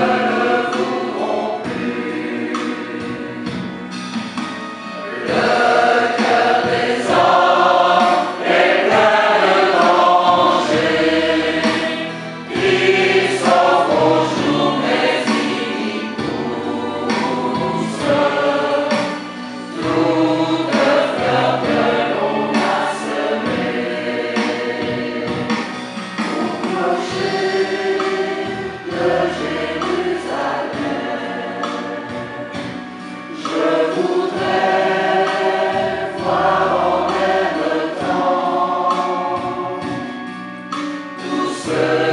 Amen. Say